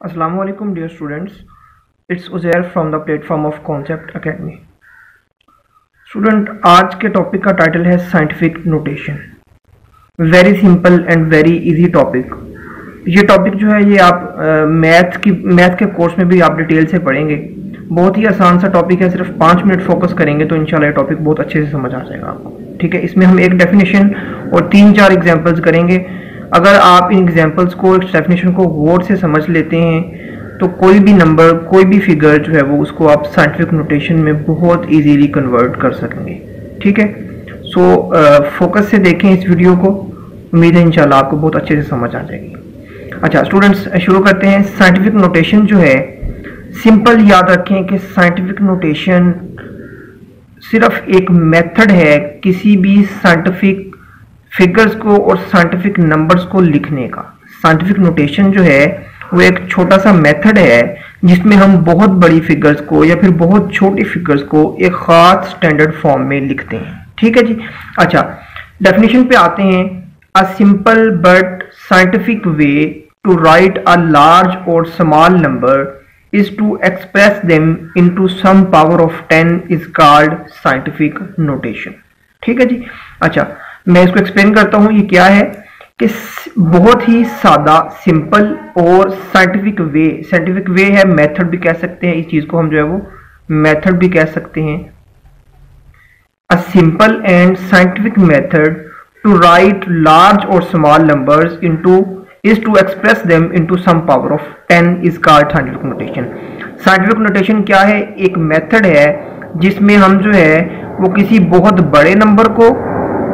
Alaikum, dear students. It's Uzair from the platform of Concept Academy. Student आज के topic का title है scientific notation very simple and very easy topic ये topic जो है, ये आप मैथ की मैथ के कोर्स में भी आप डिटेल से पढ़ेंगे. बहुत ही आसान सा टॉपिक है, सिर्फ़ पाँच मिनट फोकस करेंगे तो ये टॉपिक बहुत अच्छे से समझ आ जाएगा आपको. ठीक है, इसमें हम एक डेफिनेशन और तीन चार एग्जाम्पल्स करेंगे. अगर आप इन एग्जाम्पल्स को डेफिनेशन को गौर से समझ लेते हैं तो कोई भी नंबर कोई भी फिगर जो है वो उसको आप साइंटिफिक नोटेशन में बहुत इजीली कन्वर्ट कर सकेंगे। ठीक है? सो फोकस से देखें इस वीडियो को। उम्मीद है इंशाल्लाह आपको बहुत अच्छे से समझ आ जाएगी। अच्छा स्टूडेंट्स शुरू करते हैं। साइंटिफिक नोटेशन जो है सिंपल याद रखें कि साइंटिफिक नोटेशन सिर्फ़ एक मेथड है किसी भी साइंटिफिक फिगर्स को और साइंटिफिक नंबर्स को लिखने का। साइंटिफिक नोटेशन जो है, वो एक छोटा सा मेथड है, जिसमें हम बहुत बड़ी फिगर्स को या फिर बहुत छोटी फिगर्स को एक खास स्टैंडर्ड फॉर्म में लिखते हैं। ठीक है जी? अच्छा डेफिनेशन पे आते हैं। A simple but scientific way to write a large और small number is to express them into some power of ten is called scientific notation ठीक है जी? अच्छा मैं इसको एक्सप्लेन करता हूँ ये क्या है कि बहुत ही सादा सिंपल और साइंटिफिक वे साइंटिफिक वे है मेथड भी कह सकते हैं, इस चीज़ को हम जो है वो मेथड भी कह सकते हैं। A simple and scientific method to write large और small numbers into is to express them into some power of 10 is called scientific notation. Scientific notation क्या है? एक मेथड है जिसमें हम जो है वो किसी बहुत बड़े नंबर को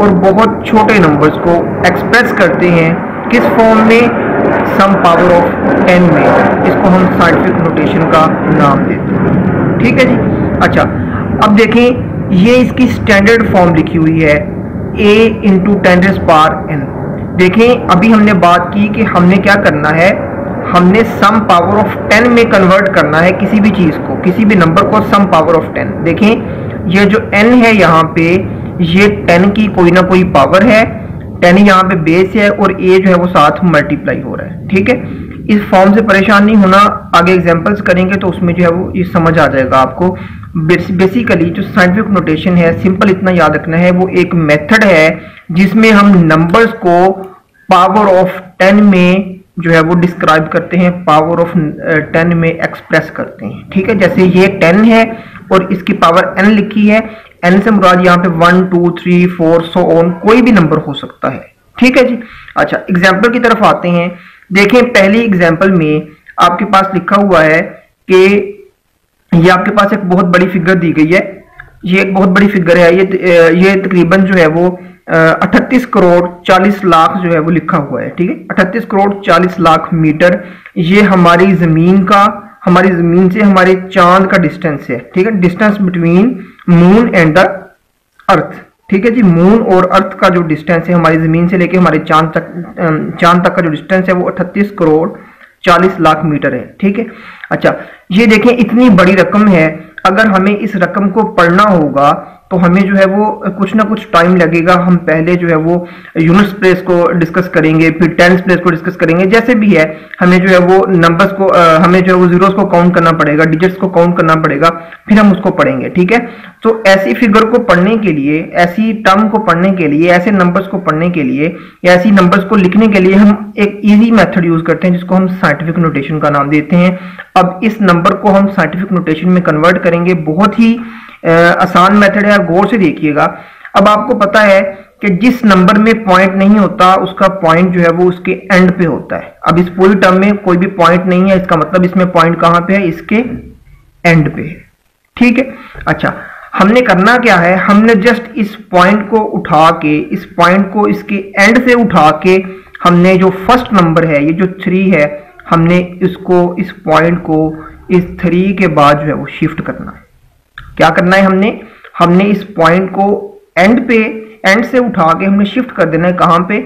और बहुत छोटे नंबर्स को एक्सप्रेस करते हैं किस फॉर्म में? सम पावर ऑफ़ 10 में। इसको हम साइंटिफिक नोटेशन का नाम देते हैं। ठीक है जी? अच्छा अब देखें, ये इसकी स्टैंडर्ड फॉर्म लिखी हुई है A into ten power N देखें, अभी हमने बात की कि हमने क्या करना है? हमने सम पावर ऑफ़ टेन में कन्वर्ट करना है किसी भी चीज़ को, किसी भी नंबर को सम पावर ऑफ़ टेन देखें, ये जो एन है यहाँ पे ये टेन की कोई ना कोई पावर है टेन यहाँ पे बेस है और ए जो है वो साथ मल्टीप्लाई हो रहा है, ठीक है? इस फॉर्म से परेशान नहीं होना, आगे एग्जांपल्स करेंगे तो उसमें जो है वो ये समझ आ जाएगा आपको। बेसिकली जो साइंटिफिक नोटेशन है सिंपल इतना याद रखना है, वो एक मेथड है जिसमें हम नंबर्स को पावर ऑफ़ टेन में जो है वो डिस्क्राइब करते हैं पावर ऑफ़ टेन में एक्सप्रेस करते हैं, ठीक है? जैसे ये टेन है और इसकी पावर एन लिखी है एन से मुराद यहाँ पे one two three four so on कोई भी नंबर हो सकता है। ठीक है जी? अच्छा एग्ज़ाम्पल की तरफ़ आते हैं। देखें, पहली एग्ज़ाम्पल में आपके पास लिखा हुआ है कि ये आपके पास एक बहुत बड़ी फिगर दी गई है। ये एक बहुत बड़ी फिगर है। ये ये तकरीबन जो है वो अठतीस करोड़ चालीस लाख जो है वो लिखा हुआ है। ठीक है? अठतीस करोड़ चालीस लाख मीटर। ये हमारी ज़मीन का, हमारी ज़मीन से हमारे चाँद का डिस्टेंस है। ठीक है? Distance between moon and the earth ठीक है जी मून और अर्थ का जो डिस्टेंस है, हमारी ज़मीन से लेके हमारे चाँद तक चाँद तक का जो डिस्टेंस है, वो अठतीस करोड़ चालीस लाख मीटर है। ठीक है? अच्छा ये देखें, इतनी बड़ी रकम है। अगर हमें इस रकम को पढ़ना होगा तो हमें जो है वो कुछ ना कुछ टाइम लगेगा। हम पहले जो है वो यूनिट्स प्लेस को डिस्कस करेंगे, फिर टेंस प्लेस को डिस्कस करेंगे। जैसे भी है, हमें जो है वो नंबर्स को हमें जो है वो जीरोस को काउंट करना पड़ेगा डिजिट्स को काउंट करना पड़ेगा, फिर हम उसको पढ़ेंगे, ठीक है? तो ऐसी फिगर को पढ़ने के लिए, ऐसी टर्म को पढ़ने के लिए, ऐसे नंबर्स को पढ़ने के लिए, या ऐसी नंबर्स को लिखने के लिए हम एक ईजी मैथड यूज़ करते हैं, जिसको हम साइंटिफिक नोटेशन का नाम देते हैं। अब इस नंबर को हम साइंटिफिक नोटेशन में कन्वर्ट करेंगे। बहुत ही आसान मेथड है गौर से देखिएगा। अब आपको पता है कि जिस नंबर में पॉइंट नहीं होता, उसका पॉइंट जो है वो उसके एंड पे होता है। अब इस पूरी टर्म में कोई भी पॉइंट नहीं है, इसका मतलब इसमें पॉइंट कहाँ पे है? इसके एंड पे है। ठीक है? अच्छा हमने करना क्या है? हमने जस्ट इस पॉइंट को उठा के, इस पॉइंट को इसके एंड से उठा के, हमने जो फ़र्स्ट नंबर है, ये जो थ्री है, हमने इसको, इस पॉइंट को, इस थ्री के बाद जो है वो शिफ्ट करना है। क्या करना है हमने? हमने इस पॉइंट को एंड पे एंड से उठा के हमने शिफ्ट कर देना है। कहाँ पे?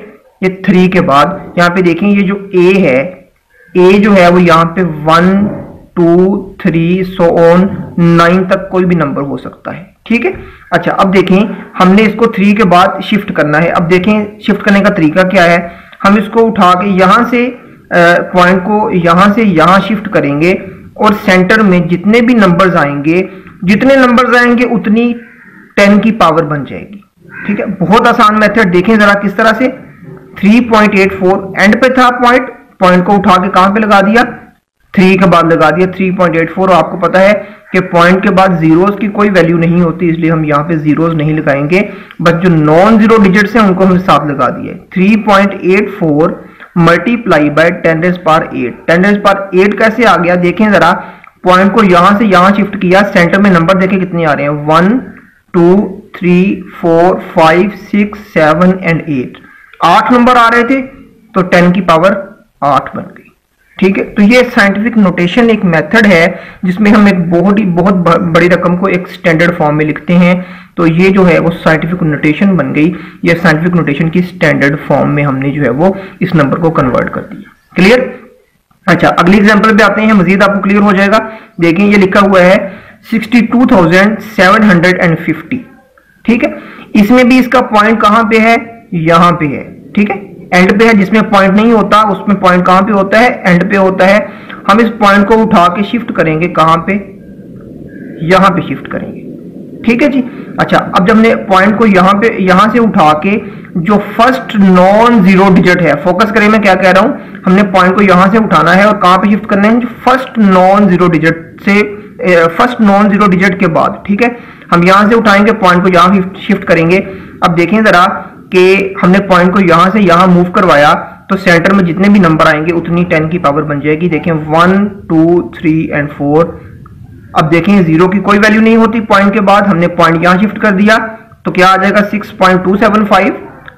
ये थ्री के बाद। यहाँ पे देखें, ये जो ए है ए जो है वो यहाँ पे one two three so on nine तक कोई भी नंबर हो सकता है। ठीक है? अच्छा अब देखें, हमने इसको थ्री के बाद शिफ्ट करना है। अब देखें शिफ्ट करने का तरीका क्या है? हम इसको उठा के यहाँ से पॉइंट को यहाँ से यहाँ शिफ्ट करेंगे। और सेंटर में जितने भी नंबर्स आएँगे, जितने नंबर्स आएँगे, उतनी टेन की पावर बन जाएगी। ठीक है? बहुत आसान मेथड देखें जरा किस तरह से। 3.84 एंड पे था पॉइंट पॉइंट को उठा के कहाँ पे लगा दिया? थ्री के बाद लगा दिया 3.84 आपको पता है कि पॉइंट के बाद जीरोस की कोई वैल्यू नहीं होती, इसलिए हम यहाँ पे जीरोस नहीं लगाएँगे। बट जो नॉन ज़ीरो डिजिट्स हैं, उनको हम साथ लगा दिए। 3.84 multiply by ten par eight ten days पार एट कैसे आ गया? देखें जरा। पॉइंट को यहाँ से यहाँ शिफ्ट किया। सेंटर में नंबर देखें कितने आ रहे हैं। One two three four five six seven and eight आठ नंबर आ रहे थे तो टेन की पावर आठ बन गई। ठीक है? तो ये साइंटिफिक नोटेशन एक मेथड है, जिसमें हम एक बहुत ही, बहुत बड़ी रकम को एक स्टैंडर्ड फॉर्म में लिखते हैं। तो ये जो है, वो साइंटिफिक नोटेशन बन गई। ये साइंटिफिक नोटेशन की स्टैंडर्ड फॉर्म में हमने जो है, वो इस नंबर को कन्वर्ट कर दिया। क्लियर अच्छा अगली एग्ज़ाम्पल पे आते हैं। मजीद आपको क्लियर हो जाएगा। देखें, ये लिखा हुआ है sixty two thousand seven hundred and fifty ठीक है? इसमें भी इसका पॉइंट कहाँ पे है? यहाँ पे है। ठीक है? एंड पे है, जिसमें पॉइंट नहीं होता, उसमें पॉइंट कहाँ पे होता है? एंड पे होता है। हम इस पॉइंट को उठा के शिफ्ट करेंगे कहाँ पे? यहाँ पे शिफ्ट करेंगे। ठीक है जी? अच्छा अब जब हमने पॉइंट को यहाँ पे, यहाँ से उठा के जो फ़र्स्ट नॉन ज़ीरो डिजिट है फोकस करें, मैं क्या कह रहा हूँ? हमने पॉइंट को यहाँ से उठाना है और कहाँ पे शिफ्ट करना है? जो फ़र्स्ट नॉन ज़ीरो डिजिट से फ़र्स्ट नॉन ज़ीरो डिजिट के बाद। ठीक है? हम यहाँ से उठाएँगे पॉइंट को यहाँ शिफ्ट करेंगे। अब देखें जरा कि हमने पॉइंट को यहाँ से यहाँ मूव करवाया तो सेंटर में जितने भी नंबर आएँगे, उतनी टेन की पावर बन जाएगी। देखें one two three and four अब देखें ज़ीरो की कोई वैल्यू नहीं होती पॉइंट के बाद। हमने पॉइंट यहाँ शिफ्ट कर दिया तो क्या आ जाएगा? Six point two seven five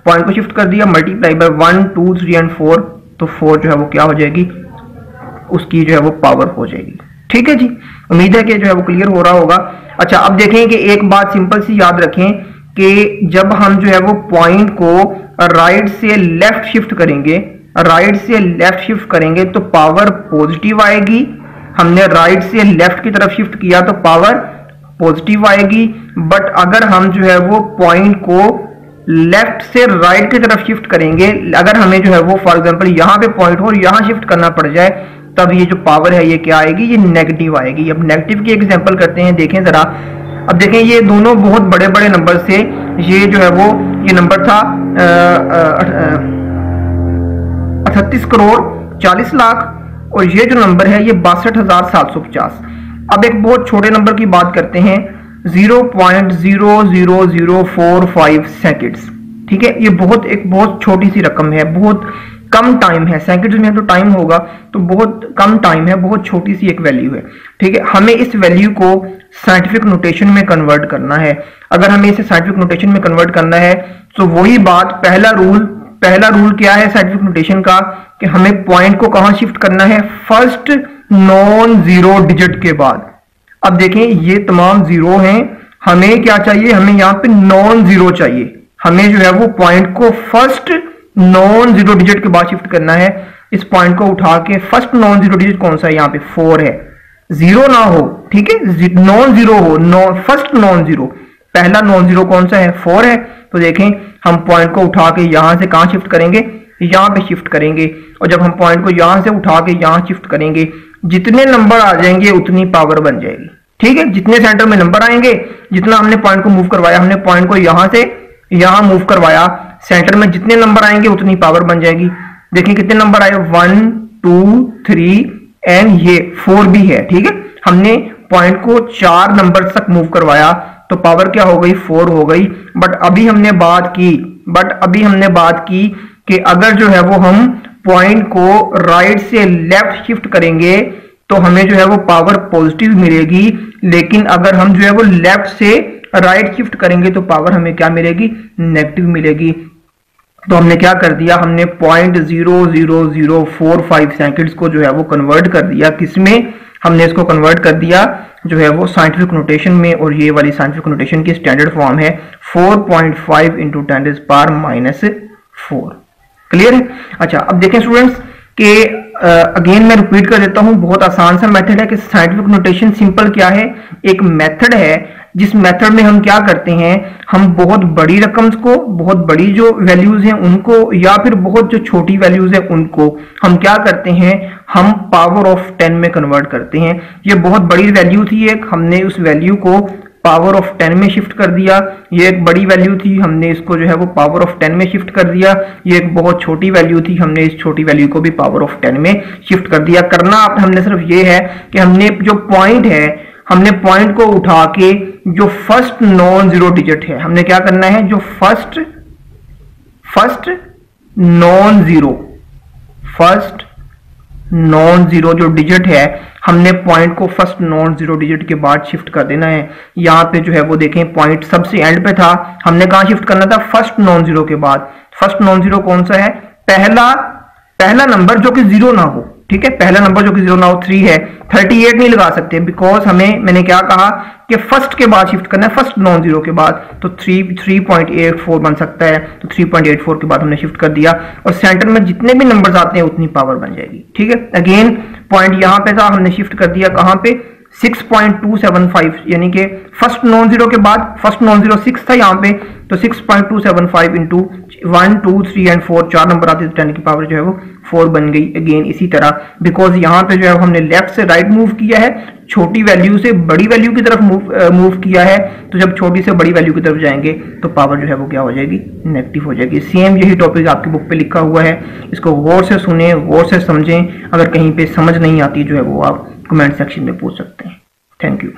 point को शिफ्ट कर दिया multiply by one two three and four तो फोर जो है वो क्या हो जाएगी? उसकी जो है वो पावर हो जाएगी। ठीक है जी? उम्मीद है कि जो है वो क्लियर हो रहा होगा। अच्छा अब देखें कि एक बात सिंपल सी याद रखें। कि जब हम जो है वो पॉइंट को राइट से लेफ़्ट शिफ्ट करेंगे राइट से लेफ़्ट शिफ्ट करेंगे तो पावर पॉजिटिव आएगी। हमने राइट से लेफ़्ट की तरफ़ शिफ्ट किया तो पावर पॉजिटिव आएगी। बट अगर हम जो है वो पॉइंट को लेफ़्ट से राइट की तरफ़ शिफ्ट करेंगे, अगर हमें जो है वो फॉर एग्जांपल यहाँ पे पॉइंट हो और यहाँ शिफ्ट करना पड़ जाए, तब ये जो पावर है, ये क्या आएगी? ये नेगेटिव आएगी। अब नेगेटिव की एग्जांपल करते हैं, देखें जरा। अब देखें, ये दोनों बहुत बड़े बड़े नंबर से ये जो है वो, ये नंबर था अठतीस करोड़ चालीस लाख और ये जो नंबर है, ये बासठ हज़ार सात सौ पचास। अब एक बहुत छोटे नंबर की बात करते हैं zero point zero zero zero four five seconds ठीक है, ये बहुत, एक बहुत छोटी सी रकम है, बहुत कम टाइम है। सेकंड्स में तो टाइम होगा तो बहुत कम टाइम है, बहुत छोटी सी एक वैल्यू है। ठीक है? हमें इस वैल्यू को साइंटिफिक नोटेशन में कन्वर्ट करना है। अगर हमें इसे साइंटिफिक नोटेशन में कन्वर्ट करना है तो वही बात, पहला रूल पहला रूल क्या है साइंटिफिक नोटेशन का? कि हमें पॉइंट को कहाँ शिफ्ट करना है? फ़र्स्ट नॉन ज़ीरो डिजिट के बाद। अब देखें, ये तमाम ज़ीरो हैं। हमें क्या चाहिए? हमें यहाँ पे नॉन ज़ीरो चाहिए। हमें जो है वो पॉइंट को फ़र्स्ट नॉन ज़ीरो डिजिट के बाद शिफ्ट करना है। इस पॉइंट को उठा के फ़र्स्ट नॉन ज़ीरो डिजिट कौन सा है? यहाँ पे फोर है। ज़ीरो ना हो, ठीक है? नॉन ज़ीरो हो नॉन फ़र्स्ट नॉन ज़ीरो पहला नॉन ज़ीरो कौन सा है? फोर है। तो देखें, हम पॉइंट को उठा के यहाँ से कहा शिफ्ट करेंगे? यहाँ पे शिफ्ट करेंगे। और जब हम पॉइंट को यहाँ से उठा के यहाँ शिफ्ट करेंगे, जितने नंबर आ जाएँगे, उतनी पावर बन जाएगी। ठीक है? जितने सेंटर में नंबर आएँगे, जितना हमने पॉइंट को मूव करवाया, हमने पॉइंट को यहाँ से यहाँ मूव करवाया। सेंटर में जितने नंबर आएँगे उतनी पावर बन जाएगी। देखिए कितने नंबर आए? वन, टू, थ्री, एंड ये फोर भी है, ठीक है? हमने पॉइंट को चार नंबर तक मूव करवाया तो पावर क्या हो गई? फोर हो गई। बट अभी हमने बात की बट अभी हमने बात की कि अगर जो है वो हम पॉइंट को राइट से लेफ़्ट शिफ्ट करेंगे तो हमें जो है वो पावर पॉजिटिव मिलेगी। लेकिन अगर हम जो है वो लेफ़्ट से राइट शिफ्ट करेंगे तो पावर हमें क्या मिलेगी? नेगेटिव मिलेगी। तो हमने क्या कर दिया? हमने point zero zero zero four five seconds को जो है वो कन्वर्ट कर दिया। किसमें हमने इसको कन्वर्ट कर दिया, जो है वो साइंटिफिक नोटेशन में, और ये वाली साइंटिफिक नोटेशन की स्टैंडर्ड फॉर्म है। Four point five into ten पार माइनस फोर क्लियर है? अच्छा अब देखें स्टूडेंट्स कि अगेन मैं रिपीट कर देता हूँ, बहुत आसान सा मेथड है कि साइंटिफिक नोटेशन सिंपल क्या है? एक मेथड है, जिस मेथड में हम क्या करते हैं, हम बहुत बड़ी रकम्स को, बहुत बड़ी जो वैल्यूज़ हैं उनको, या फिर बहुत जो छोटी वैल्यूज़ हैं उनको, हम क्या करते हैं, हम पावर ऑफ़ टेन में कन्वर्ट करते हैं। ये बहुत बड़ी वैल्यू थी एक, हमने उस वैल्यू को पावर ऑफ़ टेन में शिफ्ट कर दिया। ये एक बड़ी वैल्यू थी, हमने इसको जो है वो पावर ऑफ़ टेन में शिफ्ट कर दिया। ये एक बहुत छोटी वैल्यू थी, हमने इस छोटी वैल्यू को भी पावर ऑफ़ टेन में शिफ्ट कर दिया। करना हमने सिर्फ़ ये है कि हमने जो पॉइंट है, हमने पॉइंट को उठा के जो फ़र्स्ट नॉन ज़ीरो डिजिट है, हमने क्या करना है? जो first first non zero first non zero जो डिजिट है, हमने पॉइंट को फ़र्स्ट नॉन ज़ीरो डिजिट के बाद शिफ्ट कर देना है। यहाँ पे जो है वो देखें पॉइंट सबसे एंड पे था। हमने कहा शिफ्ट करना था? फ़र्स्ट नॉन ज़ीरो के बाद। फ़र्स्ट नॉन ज़ीरो कौन सा है? पहला पहला नंबर जो कि ज़ीरो ना हो। ठीक है? पहला नंबर जो कि ज़ीरो नाउ थ्री है थर्टी एट नहीं लगा सकते बिकॉज़ हमें, मैंने क्या कहा कि फ़र्स्ट के बाद शिफ्ट करना है फ़र्स्ट नॉन ज़ीरो के बाद तो three three point eight four बन सकता है तो थ्री पॉइंट एट फोर के बाद हमने शिफ्ट कर दिया और सेंटर में जितने भी नंबर आते हैं, उतनी पावर बन जाएगी, ठीक है? अगेन पॉइंट यहाँ पे था, हमने शिफ्ट कर दिया कहाँ पे? 6.275 यानी कि फ़र्स्ट नॉन ज़ीरो के बाद फ़र्स्ट नॉन ज़ीरो सिक्स था यहाँ पे तो 6.275 point two seven five into one two three and four चार नंबर आते टेन की पावर जो है वो फोर बन गई अगेन इसी तरह। बिकॉज़ यहाँ पे जो है हमने लेफ़्ट से राइट right मूव किया है, छोटी वैल्यू से बड़ी वैल्यू की तरफ़ मूव मूव किया है तो जब छोटी से बड़ी वैल्यू की तरफ़ जाएँगे तो पावर जो है वो क्या हो जाएगी? नेगेटिव हो जाएगी। सेम यही टॉपिक आपकी बुक पे लिखा हुआ है। इसको गौर से सुने, गौर से समझें। अगर कहीं पे समझ नहीं आती जो है वो, आप कमेंट सेक्शन में पूछ सकते हैं। Thank you